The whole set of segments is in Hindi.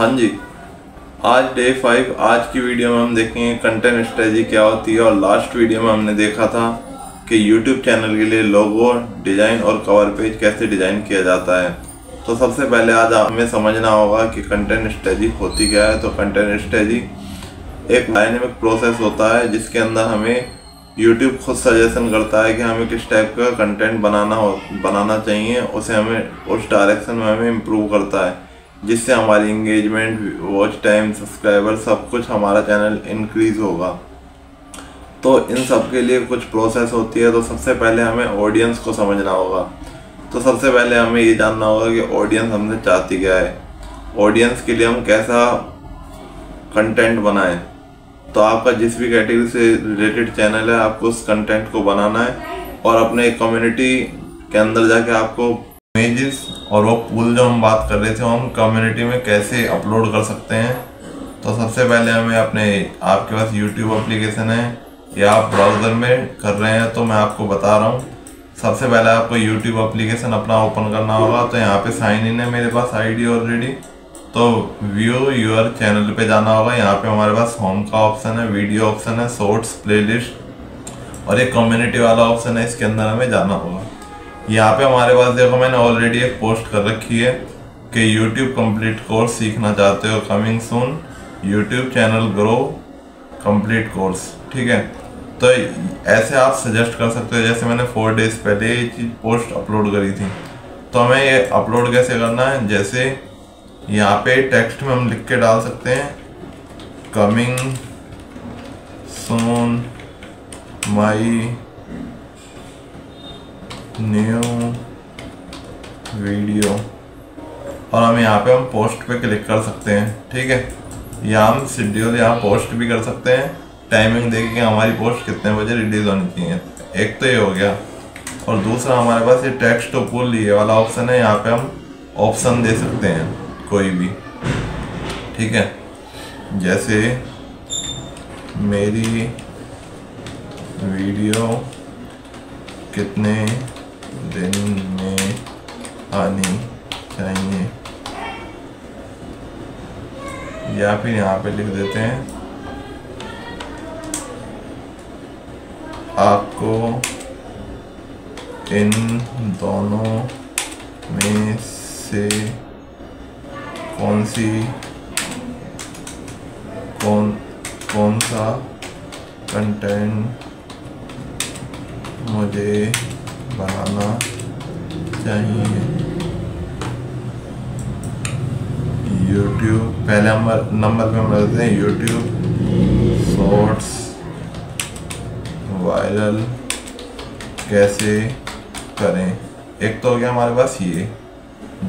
हाँ जी। आज डे फाइव आज की वीडियो में हम देखेंगे कंटेंट स्ट्रेटजी क्या होती है और लास्ट वीडियो में हमने देखा था कि यूट्यूब चैनल के लिए लोगो डिज़ाइन और कवर पेज कैसे डिज़ाइन किया जाता है। तो सबसे पहले आज हमें समझना होगा कि कंटेंट स्ट्रेटजी होती क्या है। तो कंटेंट स्ट्रेटजी एक डायनेमिक प्रोसेस होता है जिसके अंदर हमें यूट्यूब खुद सजेशन करता है कि हमें किस टाइप का कंटेंट बनाना हो, बनाना चाहिए। उसे हमें उस डायरेक्शन में हमें इम्प्रूव करता है। जिससे हमारी इंगेजमेंट वॉच टाइम सब्सक्राइबर सब कुछ हमारा चैनल इंक्रीज होगा। तो इन सब के लिए कुछ प्रोसेस होती है तो सबसे पहले हमें ऑडियंस को समझना होगा। तो सबसे पहले हमें ये जानना होगा कि ऑडियंस हमसे चाहती क्या है। ऑडियंस के लिए हम कैसा कंटेंट बनाएँ। तो आपका जिस भी कैटेगरी से रिलेटेड चैनल है, आपको उस कंटेंट को बनाना है और अपने कम्युनिटी के अंदर जाके आपको इमेजेस और वो पुल जो हम बात कर रहे थे, हम कम्युनिटी में कैसे अपलोड कर सकते हैं? तो सबसे पहले हमें अपने, आपके पास यूट्यूब एप्लीकेशन है, या आप ब्राउज़र में कर रहे हैं तो मैं आपको बता रहा हूँ। सबसे पहले आपको यूट्यूब एप्लीकेशन अपना ओपन करना होगा तो यहाँ पे साइन इन है मेरे पास आईडी ऑलरेडी तो व्यू यूर चैनल पे जाना होगा, यहाँ पे हमारे पास होम का ऑप्शन है वीडियो ऑप्शन है शॉर्ट्स प्लेलिस्ट और एक कम्युनिटी वाला ऑप्शन है, इसके अंदर हमें जाना होगा। यहाँ पे हमारे पास देखो मैंने ऑलरेडी एक पोस्ट कर रखी है कि YouTube कंप्लीट कोर्स सीखना चाहते हो coming soon YouTube channel grow complete course ठीक है? तो ऐसे आप सजेस्ट कर सकते हो, जैसे मैंने फोर डेज़ पहले ये चीज़ पोस्ट अपलोड करी थी। तो हमें ये अपलोड कैसे करना है? जैसे यहाँ पे टेक्स्ट में हम लिख के डाल सकते हैं coming soon my new video और हम यहाँ पे हम पोस्ट पे क्लिक कर सकते हैं, ठीक है? या हम शेड्यूल यहाँ पोस्ट भी कर सकते हैं। टाइमिंग देखिए कि हमारी पोस्ट कितने बजे रिलीज़ होनी चाहिए। एक तो ये हो गया। और दूसरा हमारे पास ये टेक्स्ट टू पुल ये वाला ऑप्शन है, यहाँ पे हम ऑप्शन दे सकते हैं, कोई भी। ठीक है? जैसे मेरी वीडियो कितने दिन में आनी चाहिए या फिर यहाँ पे लिख देते हैं। आपको इन दोनों में से कौन सी, कौन कौन सा कंटेंट मुझे बनाना चाहिए यूट्यूब पहले नंबर नंबर पे हम रखते हैं यूट्यूब शॉर्ट्स वायरल कैसे करें? एक तो हो गया हमारे पास ये.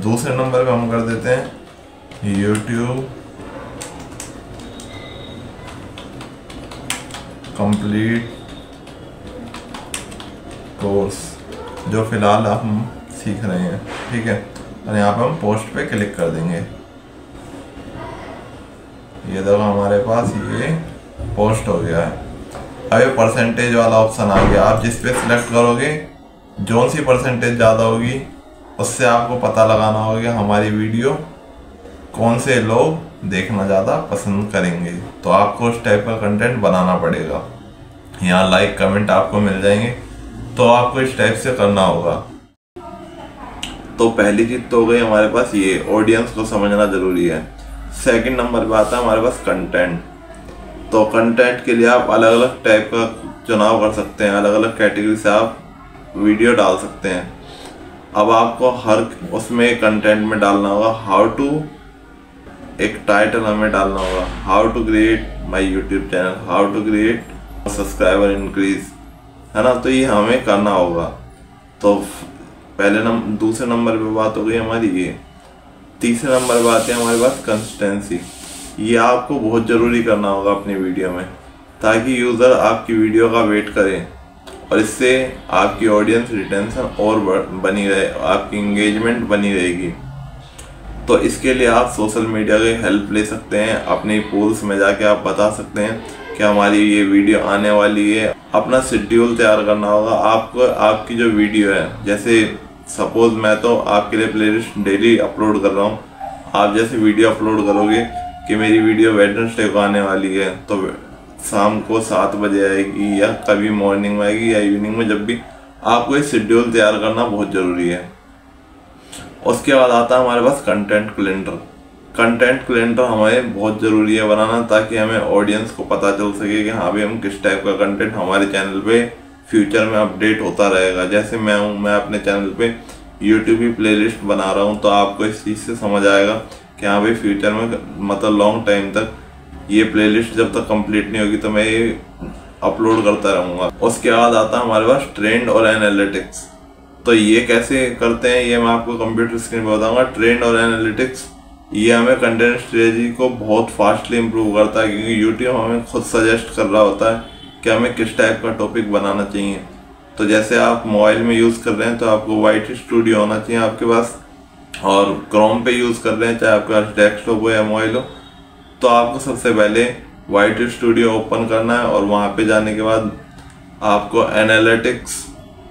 दूसरे नंबर पे हम कर देते हैं यूट्यूब कंप्लीट कोर्स जो फ़िलहाल आप हम सीख रहे हैं, ठीक है? और यहाँ पे हम पोस्ट पे क्लिक कर देंगे। ये देखो हमारे पास ये पोस्ट हो गया है। अब ये परसेंटेज वाला ऑप्शन आ गया। आप जिस पे सिलेक्ट करोगे जो सी परसेंटेज ज़्यादा होगी, उससे आपको पता लगाना होगा हमारी वीडियो कौन से लोग देखना ज़्यादा पसंद करेंगे। तो आपको उस टाइप का कंटेंट बनाना पड़ेगा। यहाँ लाइक कमेंट आपको मिल जाएँगे। तो आपको इस टाइप से करना होगा। तो पहली चीज़ तो हो गई हमारे पास ये ऑडियंस को समझना ज़रूरी है। सेकंड नंबर पे आता है हमारे पास कंटेंट तो कंटेंट के लिए आप अलग अलग टाइप का चुनाव कर सकते हैं अलग अलग कैटेगरी से आप वीडियो डाल सकते हैं। अब आपको हर उसमें कंटेंट में डालना होगा हाउ टू एक टाइटल हमें डालना होगा how to create my YouTube channel how to create subscriber increase है ना? तो ये हमें करना होगा। तो पहले नंबर दूसरे नंबर पे बात हो गई हमारी, ये तीसरे नंबर आते हैं हमारे पास कंसिस्टेंसी ये आपको बहुत ज़रूरी करना होगा अपनी वीडियो में, ताकि यूज़र आपकी वीडियो का वेट करें, और इससे आपकी ऑडियंस रिटेंशन और बनी रहे, आपकी इंगेजमेंट बनी रहेगी। तो इसके लिए आप सोशल मीडिया की हेल्प ले सकते हैं, अपनी पोल्स में जाके आप बता सकते हैं कि हमारी ये वीडियो आने वाली है। अपना शेड्यूल तैयार करना होगा। आपको, आपकी जो वीडियो है, जैसे सपोज़ मैं तो आपके लिए प्लेलिस्ट डेली अपलोड कर रहा हूँ। आप जैसे वीडियो अपलोड करोगे कि मेरी वीडियो वेडनेसडे को आने वाली है तो शाम को सात बजे आएगी या कभी मॉर्निंग में आएगी या इवनिंग में, जब भी आपको ये शेड्यूल तैयार करना बहुत ज़रूरी है। उसके बाद आता है हमारे पास कंटेंट कैलेंडर कंटेंट कैलेंडर हमारे बहुत ज़रूरी है बनाना ताकि हमें ऑडियंस को पता चल सके कि हाँ भाई हम किस टाइप का कंटेंट हमारे चैनल पे फ्यूचर में अपडेट होता रहेगा। जैसे मैं हूँ, मैं अपने चैनल पे यूट्यूब की प्लेलिस्ट बना रहा हूँ तो आपको इस चीज़ से समझ आएगा कि हाँ भाई फ्यूचर में मतलब लॉन्ग टाइम तक ये प्लेलिस्ट जब तक कंप्लीट नहीं होगी तो मैं ये अपलोड करता रहूँगा। उसके बाद आता हमारे पास ट्रेंड और एनालिटिक्स तो ये कैसे करते हैं, ये मैं आपको कंप्यूटर स्क्रीन पर बताऊँगा। ट्रेंड और एनालिटिक्स ये हमें कंटेंट स्ट्रेटजी को बहुत फास्टली इम्प्रूव करता है, क्योंकि यूट्यूब हमें खुद सजेस्ट कर रहा होता है कि हमें किस टाइप का टॉपिक बनाना चाहिए। तो जैसे आप मोबाइल में यूज़ कर रहे हैं तो आपको वाइट स्टूडियो होना चाहिए आपके पास, और क्रोम पे यूज़ कर रहे हैं, चाहे आपके पास डेस्कटॉप हो या मोबाइल हो तो आपको सबसे पहले वाइट स्टूडियो ओपन करना है, और वहाँ पे जाने के बाद आपको एनालिटिक्स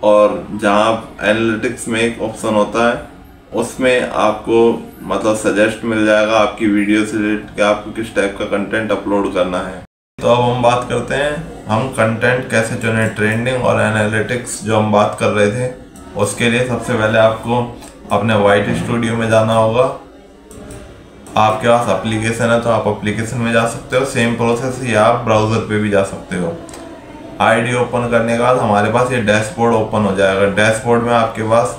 और जहाँ आप एनालिटिक्स में एक ऑप्शन होता है उसमें आपको मतलब सजेस्ट मिल जाएगा आपकी वीडियो से रिलेटेड कि आपको किस टाइप का कंटेंट अपलोड करना है। तो अब हम बात करते हैं, हम कंटेंट कैसे चुने ट्रेंडिंग और एनालिटिक्स जो हम बात कर रहे थे, उसके लिए सबसे पहले आपको अपने वाइट स्टूडियो में जाना होगा। आपके पास एप्लीकेशन है तो आप एप्लीकेशन में जा सकते हो सेम प्रोसेस ही आप ब्राउज़र पे भी जा सकते हो। आईडी ओपन करने के बाद हमारे पास ये डैशबोर्ड ओपन हो जाएगा। डैशबोर्ड में आपके पास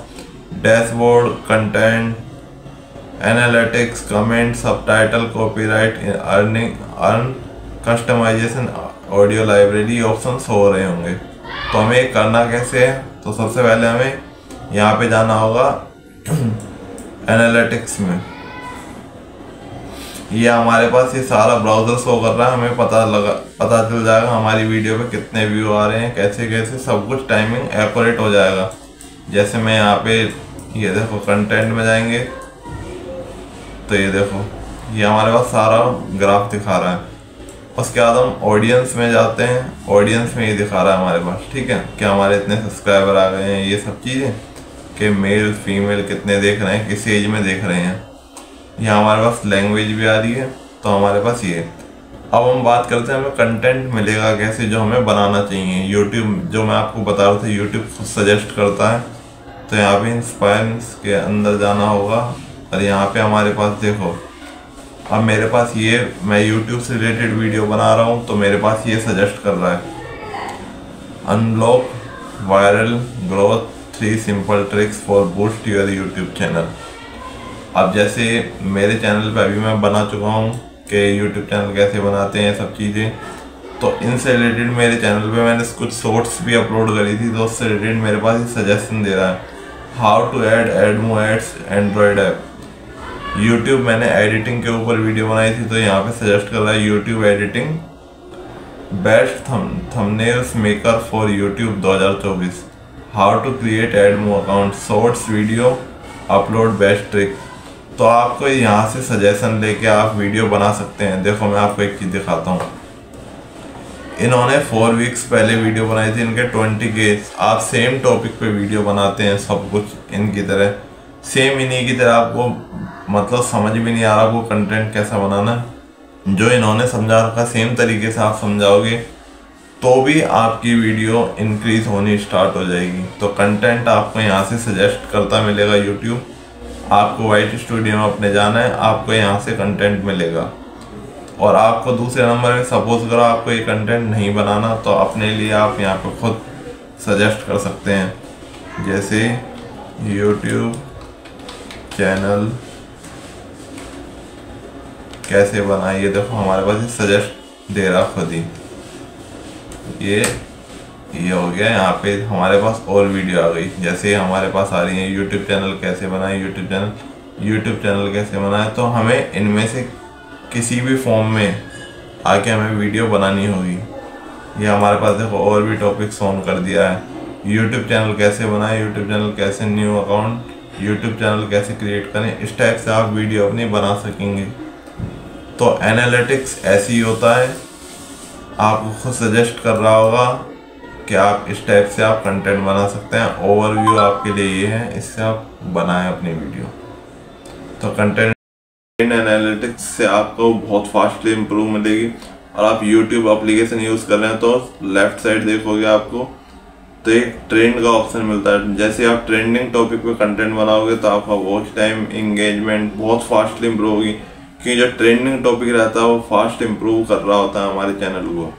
dashboard content analytics comment subtitle copyright earning earn customisation audio library option हो रहे होंगे। तो हमें करना कैसे है? तो सबसे पहले हमें यहाँ पे जाना होगा एनालिटिक्स में। ये हमारे पास ये सारा ब्राउज़र शो कर रहा है, हमें पता लगा, पता चल जाएगा हमारी वीडियो पे कितने व्यू आ रहे हैं कैसे कैसे सब कुछ टाइमिंग एक्यूरेट हो जाएगा। जैसे मैं यहाँ पे ये देखो कंटेंट में जाएँगे। तो ये देखो, ये हमारे पास सारा ग्राफ दिखा रहा है। उसके बाद हम ऑडियंस में जाते हैं। ऑडियंस में ये दिखा रहा है हमारे पास, ठीक है? कि हमारे इतने सब्सक्राइबर आ गए हैं, ये सब चीज़ें, कि मेल फीमेल कितने देख रहे हैं, किस एज में देख रहे हैं। यहाँ हमारे पास लैंग्वेज भी आ रही है तो हमारे पास ये। अब हम बात करते हैं हमें कंटेंट मिलेगा कैसे, जो हमें बनाना चाहिए। यूट्यूब जो मैं आपको बता रहा था यूट्यूब सजेस्ट करता है। तो यहाँ पे इंस्पायरेंस के अंदर जाना होगा। और यहाँ पे हमारे पास देखो, अब मेरे पास ये, मैं यूट्यूब से रिलेटेड वीडियो बना रहा हूँ तो मेरे पास ये सजेस्ट कर रहा है। Unlock viral growth three simple tricks for boost your YouTube channel अब जैसे मेरे चैनल पे अभी मैं बना चुका हूँ कि यूट्यूब चैनल कैसे बनाते हैं सब चीज़ें तो इनसे रिलेटेड मेरे चैनल पे मैंने कुछ शॉर्ट्स भी अपलोड करी थी तो उससे रिलेटेड मेरे पास सजेशन दे रहा है। How to add AdMob ads Android app. YouTube मैंने एडिटिंग के ऊपर वीडियो बनाई थी तो यहाँ पे सजेस्ट कर रहा है YouTube editing best thumb maker for YouTube 2024 how to create AdMob account shorts video upload best trick तो आपको यहाँ से सजेशन लेके आप वीडियो बना सकते हैं। देखो, मैं आपको एक चीज़ दिखाता हूँ। इन्होंने फोर वीक्स पहले वीडियो बनाई थी, इनके ट्वेंटी के आप सेम टॉपिक पे वीडियो बनाते हैं सब कुछ इनकी तरह। सेम इन्हीं की तरह आपको मतलब समझ भी नहीं आ रहा आपको कंटेंट कैसा बनाना जो इन्होंने समझा रखा सेम तरीके से आप समझाओगे तो भी आपकी वीडियो इंक्रीज होनी स्टार्ट हो जाएगी। तो कंटेंट आपको यहाँ से सजेस्ट करता मिलेगा यूट्यूब आपको वाइट स्टूडियो में अपने जाना है, आपको यहाँ से कंटेंट मिलेगा। और आपको दूसरे नंबर में सपोज़ करो आपको ये कंटेंट नहीं बनाना तो अपने लिए आप यहाँ पे खुद सजेस्ट कर सकते हैं। जैसे यूट्यूब चैनल कैसे बनाए, ये देखो हमारे पास ये सजेस्ट दे रहा खुद ही। ये ये हो गया, यहाँ पे हमारे पास और वीडियो आ गई। जैसे हमारे पास आ रही है यूट्यूब चैनल कैसे बनाए यूट्यूब चैनल यूट्यूब चैनल कैसे बनाए तो हमें इनमें से किसी भी फॉर्म में आके हमें वीडियो बनानी होगी। ये हमारे पास देखो और भी टॉपिक्स ऑन कर दिया है। यूट्यूब चैनल कैसे बनाए यूट्यूब चैनल कैसे न्यू अकाउंट यूट्यूब चैनल कैसे क्रिएट करें, इस टाइप से आप वीडियो अपनी बना सकेंगे। तो एनालिटिक्स ऐसे ही होता है। आपको खुद सजेस्ट कर रहा होगा कि आप इस टाइप से आप कंटेंट बना सकते हैं। ओवरव्यू आपके लिए ये है, इससे आप बनाएँ अपनी वीडियो तो कंटेंट ट्रेंड एनालिटिक्स से आपको बहुत फास्टली इम्प्रूव मिलेगी। और आप यूट्यूब अप्लीकेशन यूज़ कर रहे हैं तो लेफ़्ट साइड देखोगे आपको तो एक ट्रेंड का ऑप्शन मिलता है। जैसे आप ट्रेंडिंग टॉपिक पे कंटेंट बनाओगे तो आपका वॉच टाइम इंगेजमेंट बहुत फास्टली इम्प्रूव होगी। क्योंकि जो ट्रेंडिंग टॉपिक रहता है वो फास्ट इम्प्रूव कर रहा होता है हमारे चैनल को।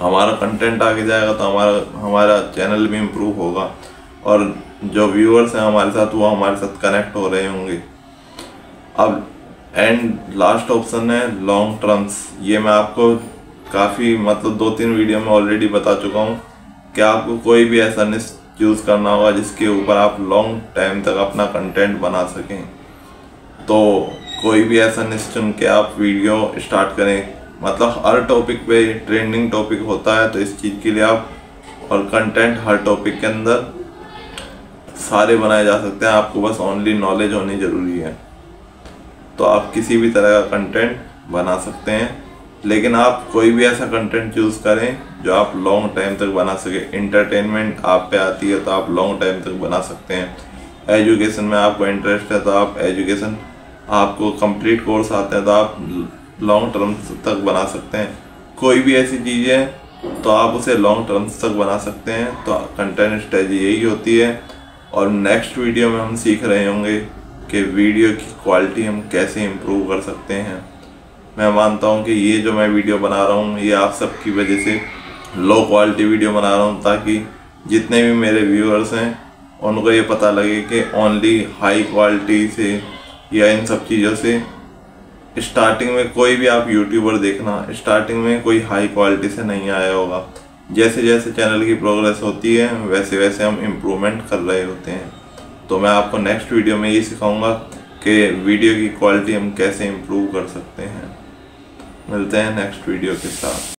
हमारा कंटेंट आगे जाएगा तो हमारा हमारा चैनल भी इम्प्रूव होगा। और जो व्यूअर्स हैं हमारे साथ, वो हमारे साथ कनेक्ट हो रहे होंगे। अब एंड लास्ट ऑप्शन है लॉन्ग टर्म्स ये मैं आपको काफ़ी मतलब दो तीन वीडियो में ऑलरेडी बता चुका हूँ। कि आपको कोई भी ऐसा निश चूज़ करना होगा जिसके ऊपर आप लॉन्ग टाइम तक अपना कंटेंट बना सकें। तो कोई भी ऐसा निश चुन के आप वीडियो स्टार्ट करें। मतलब हर टॉपिक पे ट्रेंडिंग टॉपिक होता है तो इस चीज़ के लिए आप, और कंटेंट हर टॉपिक के अंदर सारे बनाए जा सकते हैं। आपको बस ओनली नॉलेज होनी ज़रूरी है। तो आप किसी भी तरह का कंटेंट बना सकते हैं। लेकिन आप कोई भी ऐसा कंटेंट चूज़ करें जो आप लॉन्ग टाइम तक बना सके। इंटरटेनमेंट आप पे आती है तो आप लॉन्ग टाइम तक बना सकते हैं। एजुकेशन में आपको इंटरेस्ट है तो आप एजुकेशन आपको कंप्लीट कोर्स आते हैं तो आप लॉन्ग टर्म तक बना सकते हैं। कोई भी ऐसी चीज़ है तो आप उसे लॉन्ग टर्म तक बना सकते हैं। तो कंटेंट स्ट्रेटजी यही होती है। और नेक्स्ट वीडियो में हम सीख रहे होंगे कि वीडियो की क्वालिटी हम कैसे इम्प्रूव कर सकते हैं। मैं मानता हूँ कि ये जो मैं वीडियो बना रहा हूँ, ये आप सबकी वजह से लो क्वालिटी वीडियो बना रहा हूँ ताकि जितने भी मेरे व्यूअर्स हैं, उनको ये पता लगे कि ओनली हाई क्वालिटी से या इन सब चीज़ों से स्टार्टिंग में कोई भी आप यूट्यूबर देखना स्टार्टिंग में कोई हाई क्वालिटी से नहीं आया होगा। जैसे जैसे चैनल की प्रोग्रेस होती है वैसे वैसे हम इम्प्रूवमेंट कर रहे होते हैं। तो मैं आपको नेक्स्ट वीडियो में ये सिखाऊँगा कि वीडियो की क्वालिटी हम कैसे इम्प्रूव कर सकते हैं। मिलते हैं नेक्स्ट वीडियो के साथ।